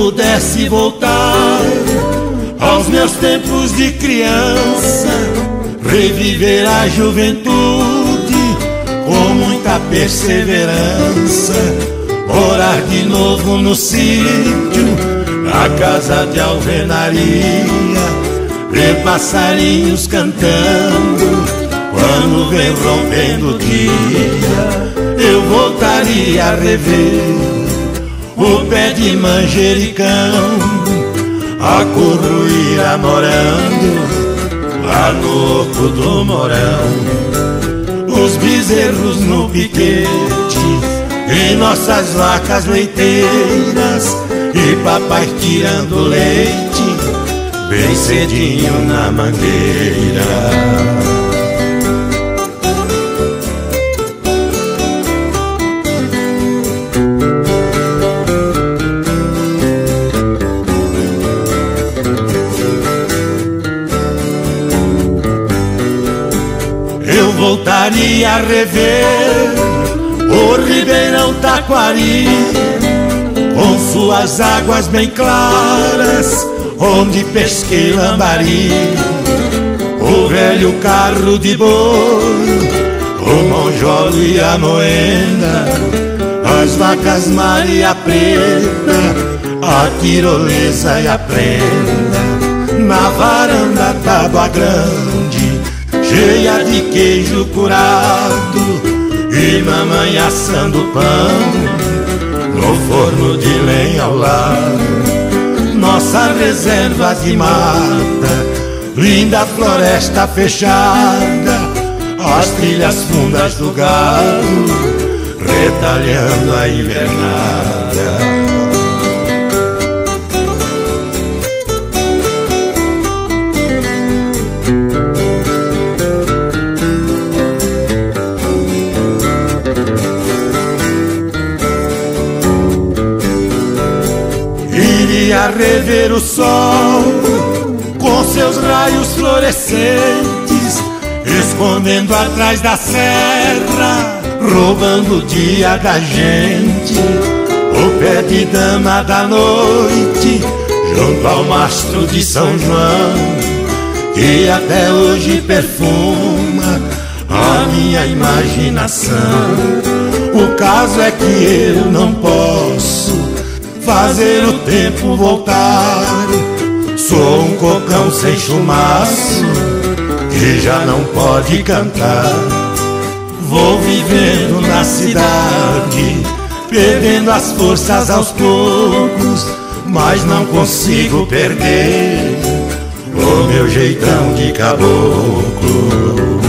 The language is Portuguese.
pudesse voltar aos meus tempos de criança, reviver a juventude com muita perseverança, morar de novo no sítio, na casa de alvenaria, ver passarinhos cantando quando vem rompendo o dia. Eu voltaria a rever de manjericão, a curruíra morando lá no oco do morão, os bezerros no piquete e nossas vacas leiteiras e papai tirando leite bem cedinho na mangueira. Voltaria a rever. O Ribeirão Taquari, com suas águas bem claras, onde pesquei lambari, o velho carro de boi, o monjolo e a moenda, as vacas Maria Preta, a tirolesa e a prenda, na varanda grande cheia de queijo curado e mamãe assando pão no forno de lenha ao lado. Nossa reserva de mata, linda floresta fechada, as trilhas fundas do gado, retalhando a invernada. A rever o sol com seus raios florescentes, escondendo atrás da serra, roubando o dia da gente. O pé de dama da noite, junto ao mastro de São João, que até hoje perfuma a minha imaginação. O caso é que eu não posso fazer o tempo voltar. Sou um cocão sem chumaço que já não pode cantar. Vou vivendo na cidade, perdendo as forças aos poucos, mas não consigo perder o meu jeitão de caboclo.